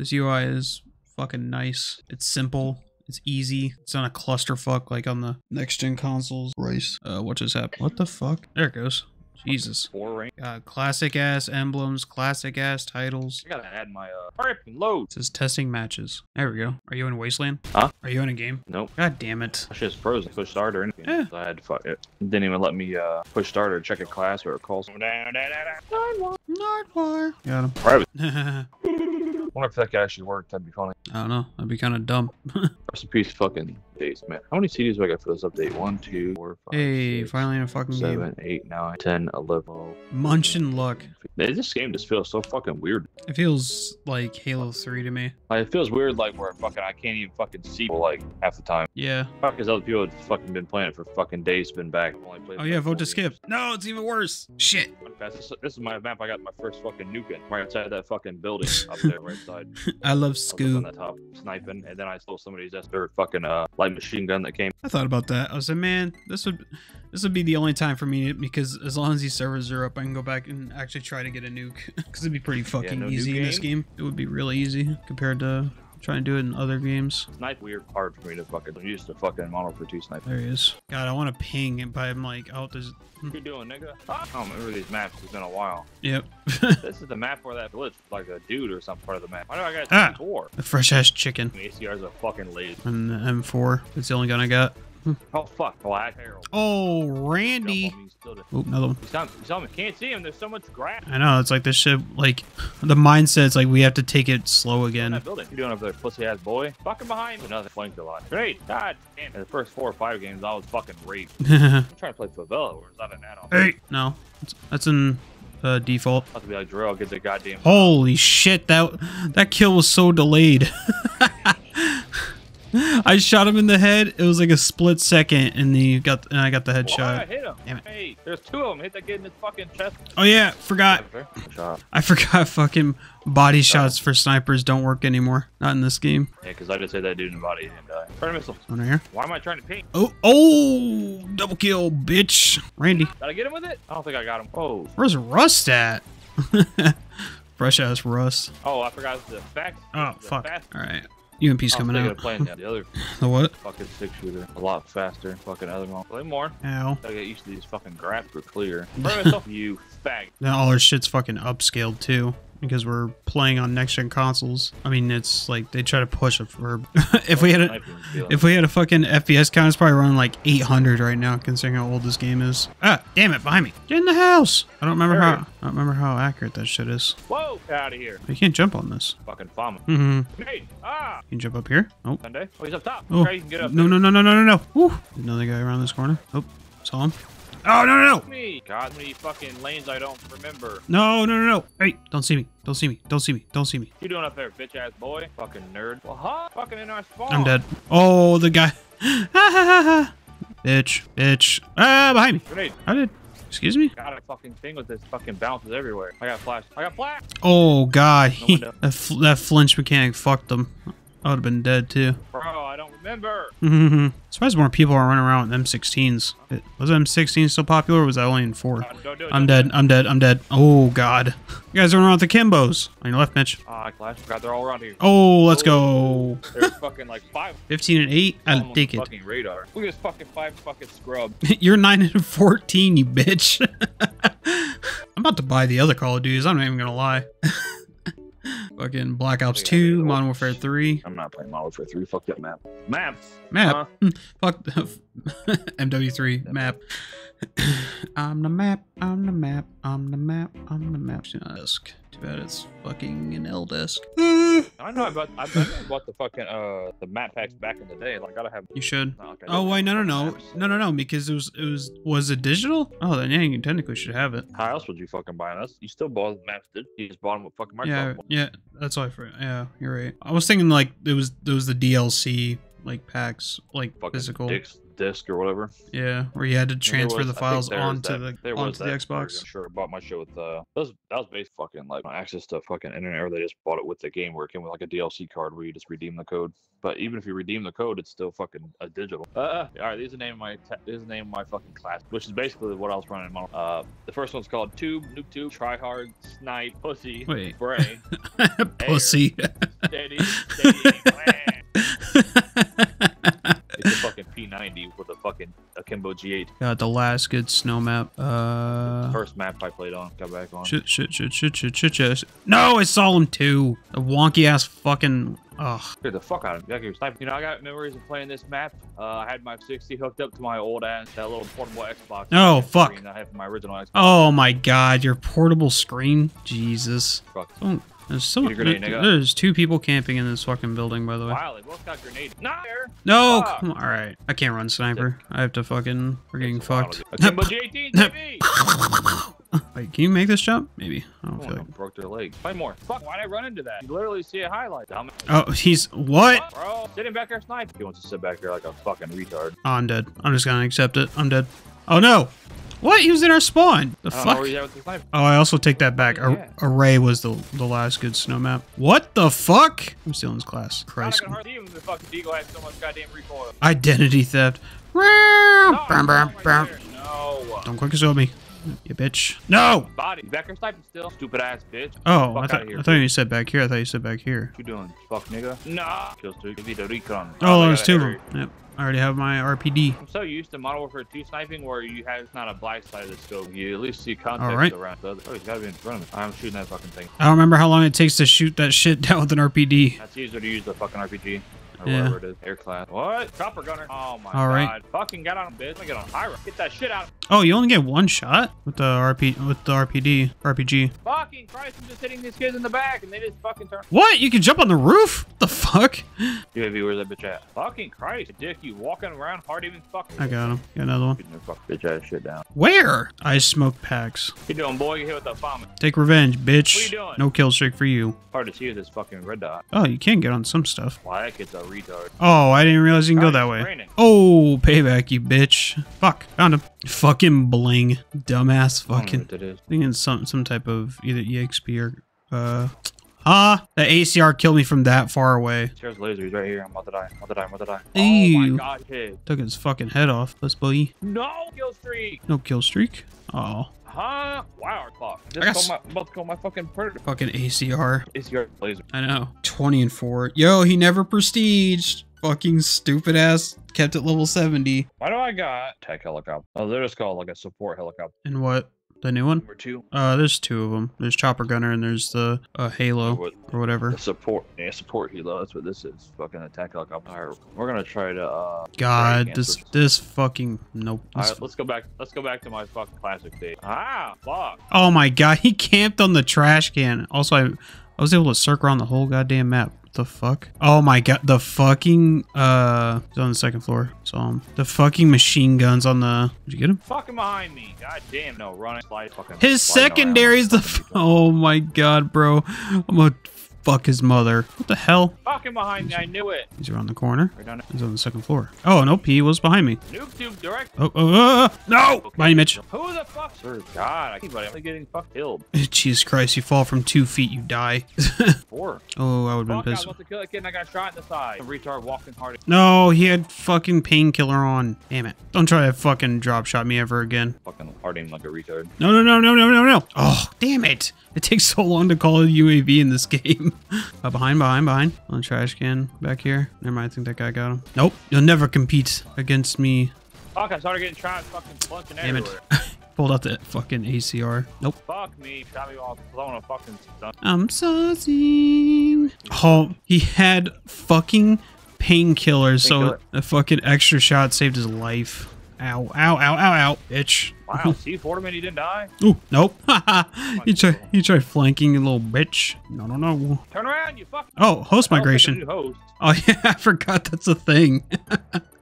This UI is fucking nice. It's simple. It's easy. It's not a clusterfuck like on the next gen consoles. Rice. Uh, what just happened? What the fuck? There it goes. Jesus. Four. Uh, classic ass emblems, classic ass titles. I gotta add my uh hurry up and load. It says testing matches. There we go. Are you in Wasteland? Huh? Are you in a game? Nope. God damn it. That shit's frozen. Push start or anything. Yeah. So I had to fuck it. Didn't even let me uh push start or check a class or it calls. Nardwar. Got him. Private. Wonder if that guy actually worked. That'd be funny. I don't know. That'd be kind of dumb. Rest in peace, fucking days, man. How many CDs do I got for this update? One, two, four, five, hey, six, finally in a fucking game. seven, eight, nine, ten, eleven. Munchin luck. Man, This game just feels so fucking weird. It feels like Halo 3 to me. Like, it feels weird, like where fucking I can't even fucking see people, like half the time. Yeah. Fuck, because other people have fucking been playing it for fucking days, been back. I've only played Oh yeah, vote to skip. No, it's even worse. Shit. This, this is my map. I got my first fucking nuke in right outside that fucking building up there, right side. I love up on the top sniping, and then I stole somebody's their fucking uh light machine gun that came. I thought about that. I was like, man, this would this would be the only time for me because as long as these servers are up, I can go back and actually try to get a nuke because it'd be pretty fucking no easy in this game. It would be really easy compared to trying and do it in other games. Snipe weird hard for me to fucking. Used to fucking mono for two snipe. There he is. God, I want to ping but I'm like, oh, there's. What you doing, nigga? I don't remember these maps. It's been a while. Yep. This is the map where that glitch, like a dude or some part of the map. Why do I got Ah. four? the fresh ass chicken The ACR is a fucking lazy. and the M4. That's the only gun I got. Oh fuck, black Harold. Oh, Randy. on me, still did- Oh, another one. You saw, you saw me. Can't see him. There's so much grass. I know. It's like this shit. Like the mindset's like we have to take it slow in again. that building. You doing up there, pussy ass boy? Fucking behind me. Another flanked a lot. Great. God damn. In the first four or five games, I was fucking raped. I'm trying to play favela, or is that an add-on? hey. No, that's, that's in uh, default. About to be like Drill, get the goddamn. Holy shit! That that kill was so delayed. I shot him in the head. It was like a split second, and then you got and I got the Why I headshot. hit him. Damn it. Hey, there's two of them. Hit that kid in his fucking chest. Oh yeah, forgot. Shot. I forgot. Fucking body shots for snipers don't work anymore. Not in this game. Yeah, because I just hit that dude in the body and die. Turn a missile. One right here. Why am I trying to ping? Oh oh, double kill, bitch. Randy, Did I get him with it? I don't think I got him. Oh, where's Rust at? Fresh ass Rust. oh, I forgot the effect. Oh The fuck. fast- All right, UMP's I coming out. playing the other The what? fucking six shooter a lot faster. Fucking other one. Play more. Ow. Gotta get used to these fucking graphs are clear. You fag. Now all our shit's fucking upscaled too because we're playing on next gen consoles. I mean, it's like they try to push it for. if we had a if we had a fucking FPS count, it's probably running like 800 right now, considering how old this game is. Ah, damn it, behind me! Get in the house. I don't remember how. I don't remember how accurate that shit is. Whoa, out of here. You can't jump on this. Fucking fama. Mm-hmm. Hey, ah. You can jump up here. Oh. Sunday. Oh, he's up top. Oh. Okay, you can get up No, no, no, no, no, no, no. Woo. Another guy around this corner. Oh, saw him. Oh, no, no, no. God, many fucking lanes I don't remember. No, no, no, no. Hey, don't see me. Don't see me. Don't see me. Don't see me. What you doing up there, bitch ass boy? Fucking nerd. Well, huh? Fucking in our spawn. I'm dead. Oh, the guy. Ha ha ha ha. Bitch, bitch. Ah, behind me. Grenade. I did. Excuse me. Got a fucking thing with this fucking bounces everywhere. I got flash. I got flash. Oh God, No that, fl- that flinch mechanic fucked him. I would have been dead too. Bro, I remember. Surprised more people are running around with M16s. It- Was M16 still popular? or Was that only in four? Uh, don't do it. I'm dead. I'm dead. I'm dead. Oh God, you guys are running around with the Kimbos on your left, Mitch. it. Ah, I flash. God, they're all around here. Oh, let's go. There's fucking like five. 15 and eight. I'll take it. Fucking radar. Look at this fucking five fucking scrub. You're 9 and 14, you bitch. I'm about to buy the other Call of Duties. I'm not even gonna lie. Fucking Black Ops Yeah, 2, dude. Modern Warfare 3. I'm not playing Modern Warfare 3. Fuck that map. Maps. Map. Huh? Fuck MW3 map. I'm the map. I'm the map. I'm the map. I'm the map. Desk. Too bad it's fucking an L desk. I know about I, know about the fucking uh the map packs back in the day. Like, I gotta have. You should. Oh, okay. Oh wait, no, no, no, no, no, no, because it was, it was, was it digital? Oh, then yeah, you technically should have it. How else would you fucking buy us? You still bought the maps, did you? just bought them with fucking Microsoft. Yeah, yeah, that's all I for. Yeah, you're right. I was thinking like it was, there was the DLC like packs, like Fucking physical. dicks, disc or whatever. Yeah, where you had to transfer was- the files onto that- the onto the Xbox. Sure, bought my shit with uh, that was that was based fucking like access to fucking internet, or they just bought it with the game where it came with like a DLC card where you just redeem the code. But even if you redeem the code, it's still fucking a digital. Uh, all right, these are the name of my ta- this is the name of my fucking class, which is basically what I was running. in Uh, the first one's called Tube, Noob Tube, Try Hard, Snipe, Pussy, Wait, Brain, pussy. Steady, Steady, G8. Got the last good snow map. Uh, First map I played on, got back on. shit, shit, shit, shit, shit, shit, shit. No, I saw him too. The wonky ass fucking. Ugh. Get the fuck out of here. You know, I got memories of playing this map. Uh, I had my 60 hooked up to my old ass, that little portable Xbox. Oh, fuck. I from my original Xbox. Oh my god, your portable screen. Jesus. Fuck. Oh, there's so grenade, there- There's two people camping in this fucking building, by the way. Wow, they both got grenades. Not there. No, come on. All right. I can't run sniper. I have to fucking. We're getting fucked. to Akimbo G18, baby! Wait, can you make this jump? Maybe. I don't Oh, feel like. I broke their leg. Play more. Fuck, why'd I run into that? You literally see a highlight. Dumb. Oh, he's what? Bro, sitting back there sniping. He wants to sit back here like a fucking retard. Oh, I'm dead. I'm just gonna accept it. I'm dead. Oh no! What? He was in our spawn. The I fuck? where he's at with the sniper. Oh, I also take that back. Yeah. Array was the the last good snow map. What the fuck? I'm still in this class. Christ. can hardly even the fucking Deagle has so much goddamn recoil. Identity theft. No, Brum, brum, right brum. No. Don't quick assault me, you bitch. No. Body. Back there sniping still. Stupid ass bitch. Oh, I thought outta here. I thought you said back here. I thought you said back here. What you doing? Fuck nigga. Nah. Kills two. Give me the recon. Oh, oh I there's two of them. Yep. I already have my RPD. I'm so used to Modern Warfare 2 sniping where you have it's not a black side of the scope. You at least see context Alright. around the other. Oh, he's gotta be in front of me. I'm shooting that fucking thing. I don't remember how long it takes to shoot that shit down with an RPD. That's easier to use the fucking RPG. Yeah. whatever it is. Air class. What? Chopper gunner. Oh my Alright. god. Fucking got on bitch. Let me get on Hyra. Get that shit out. Oh, you only get one shot with the RP with the RPD RPG. Fucking Christ, I'm just hitting these kids in the back and they just fucking turn. What? You can jump on the roof? What the fuck? UAV, where's that bitch at? Fucking Christ, dick, you walking around hard even fucking. I got him. Got another one. Shooting their fucking bitch ass shit down. Where? I smoke packs. What you doing, boy? You hit with the bomb. Take revenge, bitch. What you doing? No kill streak for you. Hard to see with this fucking red dot. Oh, you can get on some stuff. Why that kid's a retard. Oh, I didn't realize you can go that way. raining. Oh, payback, you bitch. Fuck, found him. Fucking bling. Dumbass I don't know fucking. what that is. I think it's some some type of either EXP or uh Ah, the ACR killed me from that far away. There's laser. He's right here. I'm about to die. I'm about to die. I'm about to die. Oh my god, kid. Took his fucking head off. Let's boy. No kill streak. No kill streak. Oh, Huh? Wow, fuck. I got my, I'm about to call my fucking predator. fucking ACR. Your laser. I know. 20 and 4. Yo, he never prestiged. Fucking stupid ass. Kept at level 70. Why do I got tech helicopter? Oh, they're just called like a support helicopter. And what? The new one? Number two. Uh, there's two of them. There's Chopper Gunner and there's the uh, Halo What- or whatever. Support, yeah, support helo. That's what this is. Fucking attack helicopter. All right, we're gonna try to. uh God, this this. fucking nope. All This- let's go back. Let's go back to my fucking classic day. Ah, fuck. oh my god, he camped on the trash can. Also, I I was able to circle around the whole goddamn map. The fuck? Oh my god, the fucking uh, he's on the second floor. Saw him. The fucking machine guns on the. Did you get him? Fucking behind me. God damn, no, running, slide, fucking. His secondary's the. Oh my god, bro. I'm gonna fuck his mother. What the hell? Fucking behind me. I knew it. He's around the corner. Right. He's on the second floor. Oh nope, he was behind me. Noob tube direct. Oh, oh, oh, oh. oh. no! Behind you, Mitch. Who the fuck? Sir, God, I keep on getting fucked killed. Jesus Christ, you fall from two feet, you die. Four. oh, I would have been Fuck, I was pissed. about to kill a kid and I got shot in the side. Some retard walking hard. No, he had fucking painkiller on. Damn it. Don't try to fucking drop shot me ever again. Fucking harding like a retard. No, no, no, no, no, no, no. Oh, damn it. It takes so long to call a UAV in this game. uh, behind, behind, behind. On the trash can back here. Never mind, I think that guy got him. Nope. You'll never compete against me. Fuck, I started getting shot fucking plunging Damn it. Pulled out the fucking ACR. Nope. Fuck me. Shot me while blowing a fucking. I'm saucy. Oh, he had fucking painkillers, so a fucking extra shot saved his life. Ow, ow, ow, ow, ow, bitch. Wow, see, Fortiman, he didn't die. Ooh, nope. you try, you try flanking, you little bitch. No, no, no. Turn around, you fucking. Oh, host I don't think I migration. Host. Oh yeah, I forgot that's a thing.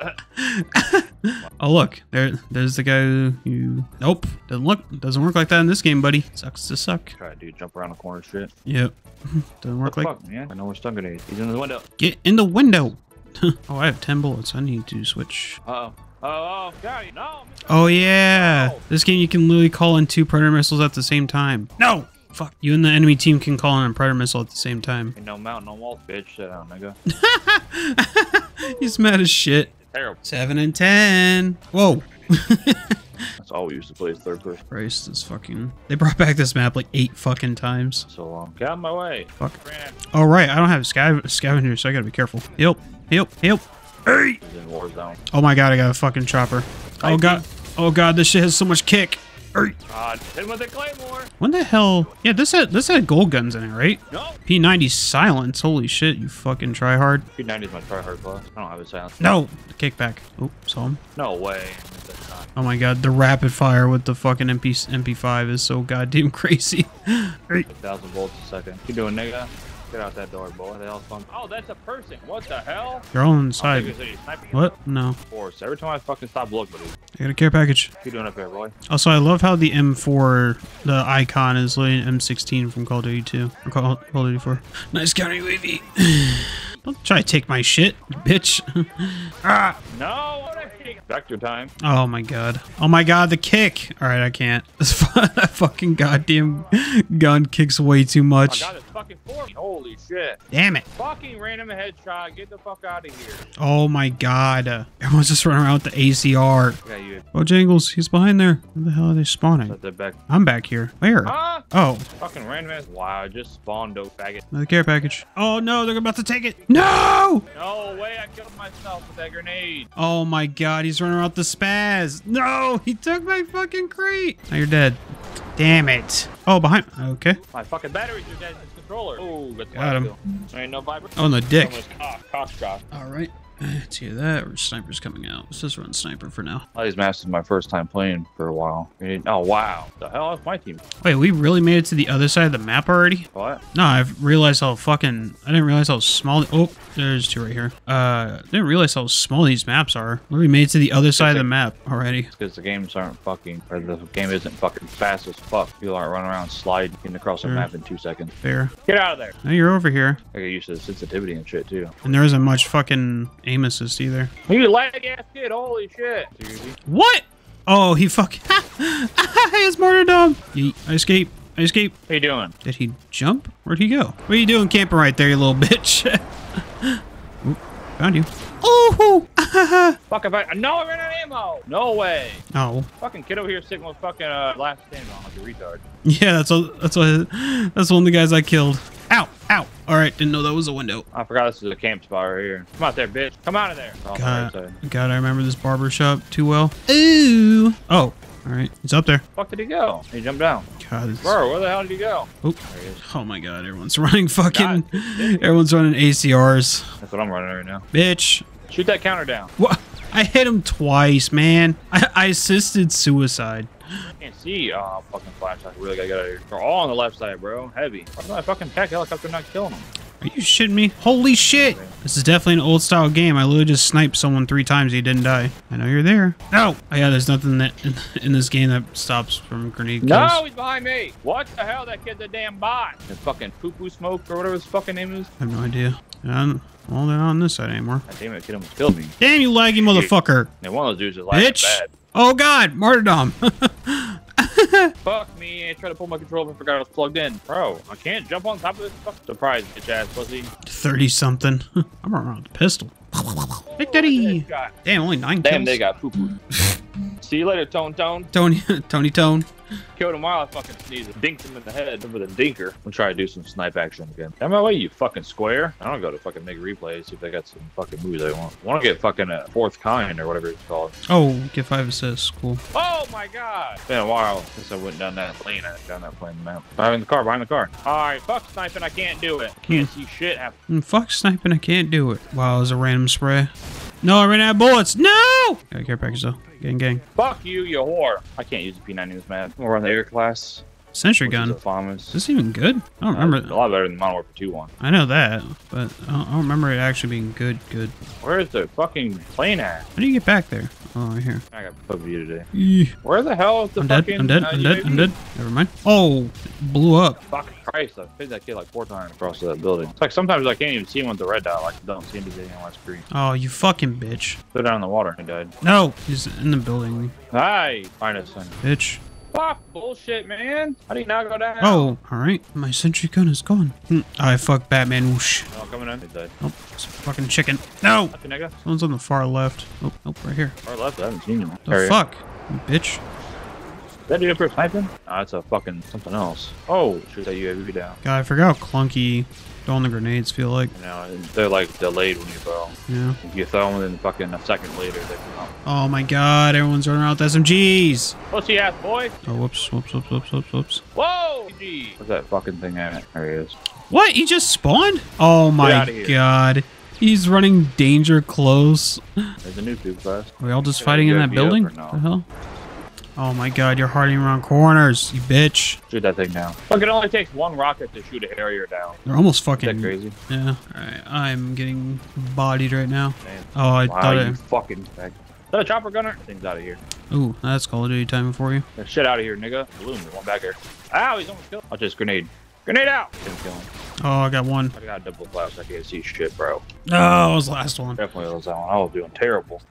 oh look, there, there's the guy who. You, nope, doesn't look, doesn't work like that in this game, buddy. Sucks to suck. Try to do jump around the corner shit. Yep, doesn't work like. fuck, man? I know where stun grenades. He's in the window. Get in the window. oh, I have ten bullets. I need to switch. Uh oh. Oh. No. Yeah, this game you can literally call in two predator missiles at the same time. No, fuck. You and the enemy team can call in a predator missile at the same time. Ain't no mountain, no wall, bitch. Sit down, nigga. He's mad as shit. Terrible. Seven and ten. Whoa. That's all we used to play is third person. Christ, this fucking. They brought back this map like eight fucking times. So long. Get out of my way. Fuck. Ran. Oh right, I don't have scav scavenger, so I gotta be careful. Help, help, help. Hey. He's in Warzone. Oh my god, I got a fucking chopper. Oh god. Oh god, this shit has so much kick. Hey. God, hit him with the claymore. When the hell? Yeah, this had this had gold guns in it, right? No. P90 silence. Holy shit, you fucking try hard. P90 is my tryhard class. I don't have a silence. No, kickback. Oh, saw him. No way. Oh my god, the rapid fire with the fucking MP MP5 is so goddamn crazy. Hey. Thousand volts a second. You doing, nigga? Get out that door, boy. The hell's fun. Oh, that's a person. What the hell? They're all inside. think it's a sniping What? No. Force. Every time I fucking stop looking, dude. I got a care package. What you doing up there, boy? Also, I love how the M4, the icon is literally an M16 from Call of Duty 2. Or Call, Call of Duty 4. Nice counter UAV. Don't try to take my shit, bitch. ah! No. Vector time. Oh my god. Oh my god, the kick! Alright, I can't. This that fucking goddamn gun kicks way too I much. Got it's fucking. Holy shit. Damn it. Fucking random headshot. Get the fuck out of here. Oh my god. Everyone's just running around with the ACR. Got you. Oh, Jangles, he's behind there. Where the hell are they spawning? Back. I'm back here. Where? Huh? Oh, Fucking random ass. Wow, I just spawned, dope faggot. another care package. Oh no, they're about to take it. No! No way, I killed myself with that grenade. Oh my god, he's running around with the SPAS. No, he took my fucking crate. Now you're dead. Damn it. Oh, behind. Okay. My fucking batteries are dead. Controller. Oh, that's Got him. There ain't no viper. Oh, and the dick. Almost cock, cock shot. All right. It's either that or sniper's coming out. Let's just run sniper for now. These maps is my first time playing for a while. Oh wow, the hell is my team? Wait, we really made it to the other side of the map already? What? No, I've realized how fucking. I didn't realize how small. Oh, there's two right here. Uh, didn't realize how small these maps are. We made it to the other side of the map already. Because the games aren't fucking, or the game isn't fucking fast as fuck. People aren't running around sliding across the map in two seconds. Fair. Get out of there. Now you're over here, I get used to the sensitivity and shit too. and there isn't much fucking aim assist either. You lag ass kid, holy shit. Seriously? What? Oh, he fucking. It's martyrdom. Yeet. I escape. I escape. How you doing? Did he jump? Where'd he go? What are you doing camping right there, you little bitch? Oop, found you. Oh! Fuck if I, no, I ran out of ammo. No way. oh. Fucking kid over here sitting with fucking uh, last stand on like a retard. Yeah, that's what, that's what, that's one of the guys I killed. All right, didn't know that was a window. I forgot this is a camp spot right here. Come out there, bitch. Come out of there. Oh, God. God, I remember this barber shop too well. Ooh. Oh, all right, it's up there. Fuck did he go? He jumped down. God, Bro, where the hell did he go? Oop. There he is. oh my God, everyone's running fucking, God. everyone's running ACRs. That's what I'm running right now. Bitch, Shoot that counter down. what? I hit him twice, man. I, I assisted suicide. I can't see. Oh, fucking flashlight. Really gotta get out of here. They're all on the left side, bro. Heavy. Why my fucking attack helicopter not killing them? Are you shitting me? Holy shit! This is definitely an old style game. I literally just sniped someone three times. He didn't die. I know you're there. No! Oh yeah, there's nothing that in, in this game that stops from grenade kills. No, he's behind me. What the hell? That kid's a damn bot. The fucking poo poo smoke or whatever his fucking name is. I have no idea. Um, well, they're not on this side anymore. God damn it, kid almost killed me. Damn you laggy motherfucker! And one of those dudes is like Bitch! bad. Oh god, martyrdom! Fuck me. I tried to pull my controller and forgot I was plugged in. Bro, I can't jump on top of this fucking surprise, bitch ass pussy. 30 something. I'm around with a pistol. Victory! God Damn, only nine Damn, kills. they got poo poo. See you later, Tone Tone. Tony, Tony Tone. Killed him while I fucking sneezed. Dinked him in the head with a dinker. I'm try to do some snipe action again. Out my way, you fucking square. I don't go to fucking make replays, see if they got some fucking moves I want. I want to get fucking a fourth kind or whatever it's called. Oh, get five assists. Cool. Oh my god! It's been a while since I went down that lane. I down that plane map. Behind the car, behind the car. Alright, fuck sniping, I can't do it. Can't see shit happen. Mm, fuck sniping, I can't do it. Wow, it was a random spray. No, I ran out of bullets. No! Got a care package though. Gang, gang. Fuck you, you whore. I can't use the P90 in this map. We're on the air class. Sentry gun. Is this even good? I don't Uh, remember. a lot better than Modern Warfare 2 one. I know that, but I don't, I don't remember it actually being good. Good. Where's the fucking plane at? How do you get back there? Oh, right here. I got PUBG today. Where the hell is the I'm dead. fucking? I'm dead. uh, I'm dead. I'm UAV? dead. Never mind. Oh, it blew up. Fuck Christ! I've hit that kid like four times across that building. It's like sometimes I can't even see him with the red dot. Like don't see anything on my screen. Oh, you fucking bitch. Threw down in the water and died. No, he's in the building, Hi, minus son. bitch. Fuck bullshit, man. How do you not go down? Oh, all right. My sentry gun is gone. Hmm. I fuck Batman. Whoosh. No, coming in. He died. Oh, it's a fucking chicken. No. Someone's on the far left. Oh, oh, right here. Far left. I haven't seen him. The fuck, bitch. That dude up here sniping? No, that's a fucking something else. Oh, shoot that UAV down. God, I forgot how clunky throwing the grenades feel like. You know, they're like delayed when you throw. Yeah. If you throw them, then fucking a second later they come. Oh my god, everyone's running around with SMGs. What's he ass, boy? Oh, whoops, whoops, whoops, whoops, whoops, whoops. Whoa! GG. Where's that fucking thing at? There he is. What? He just spawned? Oh my god. He's running danger close. There's a new tube class. Are we all just Yeah, fighting in that building? no? The hell? Oh my god, you're hiding around corners, you bitch. Shoot that thing down. Look, it only takes one rocket to shoot a Harrier down. They're almost Is that fucking. crazy? Yeah. Alright, I'm getting bodied right now. Man. Oh, I Wow, thought you I. fucking bag. Is that a chopper gunner? Thing's out of here. Ooh, that's Call of Duty timing for you. Get shit out of here, nigga. Balloon, there's one back here. Ow, he's almost killed. I'll just grenade. Grenade out! Didn't kill him. Oh, I got one. I got a double blast. I can't see shit, bro. Oh, it was the last one. Definitely was that one. I was doing terrible.